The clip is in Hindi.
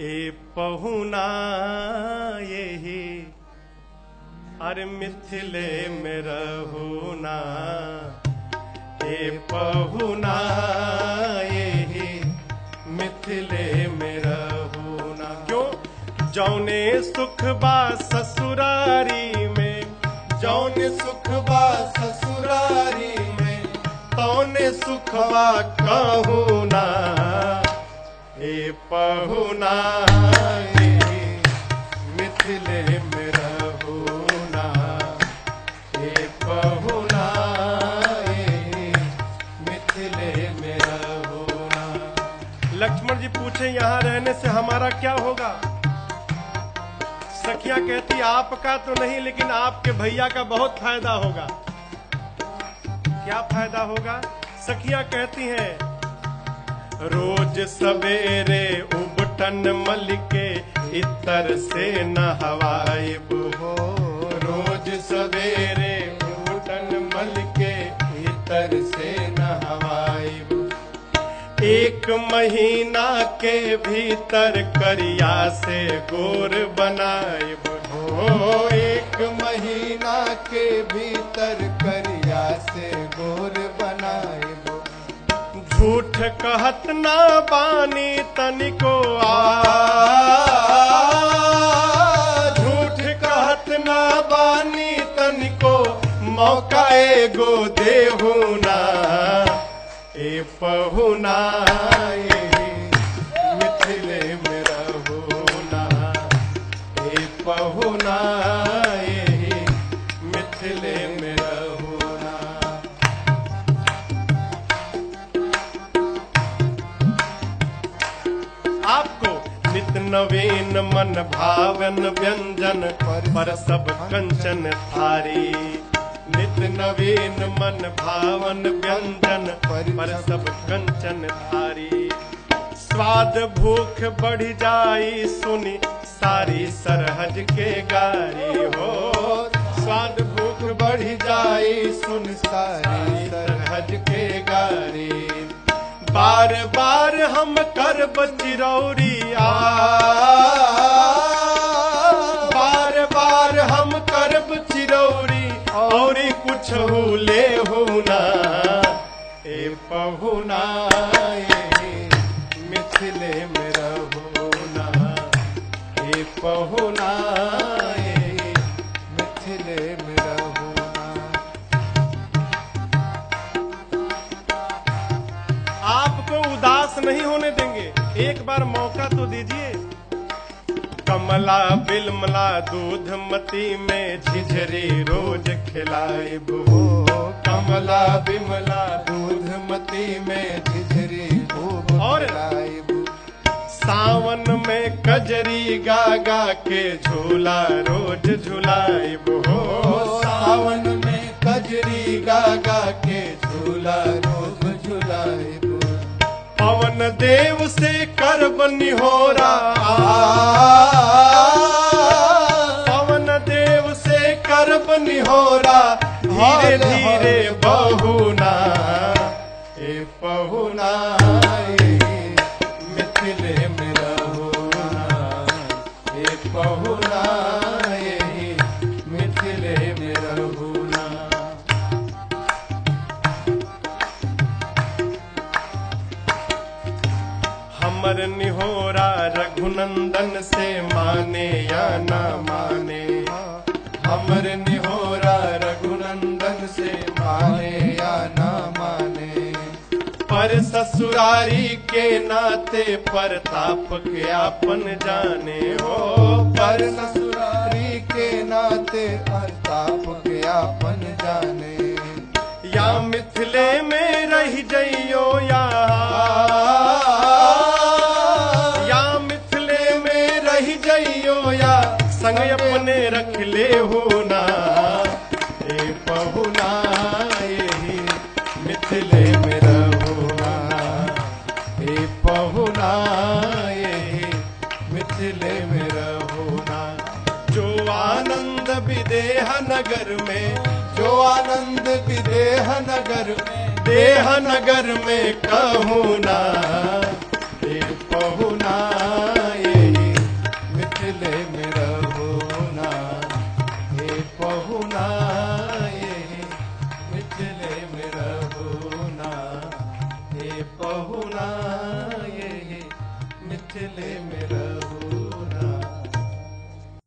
ए पहुना यही, अरे मिथिले में रहुना ए पहुना यही, मिथिले में रहुना क्यों? जौने सुख बा ससुरारी में, जौन सुख बा ससुरारी में, तौने सुखवा कहूना ए पहुना मिथिले में रहुना मिथिले में लक्ष्मण जी पूछे, यहाँ रहने से हमारा क्या होगा? सखिया कहती, आपका तो नहीं, लेकिन आपके भैया का बहुत फ़ायदा होगा। क्या फ़ायदा होगा? सखिया कहती हैं रोज सवेरे उबटन मल के इतर से नहवाए हो। रोज सवेरे उबटन मल के इतर से नहवाए एक महीना के भीतर करिया से गोर बनाए हो। एक महीना के भीतर करिया से झूठ कहत ना बानी तनिको आ। झूठ कहत ना बानी तनिको, मौका एगो देहुना ए पहुना आपको नित नवीन मन भावन व्यंजन पर सब कंचन थारी। नित नवीन मन भावन व्यंजन पर सब कंचन थारी। स्वाद भूख बढ़ जाई सुनी, सारी सरहज के गारी हो। स्वाद भूख बढ़ जाई सुन, सारी सरहज के गारी। बार बार हम कर चिरौरी आ। बार बार हम करब चिरौरी और कुछ ले होना ए पहुना मिथिले में रहुना ए पहुना बार मौका तो दीजिए कमला बिलमला दूध मती में झिझरी रोज खिलाए हो कमला बिमला दूध मती में झिझरी और? सावन में कजरी गा गा के झूला रोज झुलाए पवन देव से कर बनी हो रहा पवन देव से कर बनी हो रहा धीरे धीरे बहुना ए बहुना मिथिले में रहुना ए बहुना। निहोरा रघुनंदन से माने या ना माने। हमर निहोरा रघुनंदन से माने या ना माने। पर ससुरारी के नाते प्रताप के आपन जाने हो। पर ससुरारी के नाते अल्ताप के आपन जाने। या मिथिले में रह जइयो या संग अपने रख ले हो ना। ए पहुना, यही मिथिले में रहुना। ए पहुना, यही मिथिले में रहुना। जो आनंद विदेह नगर में, जो आनंद विदेह नगर में, देह नगर में कहूना ए मिथिले में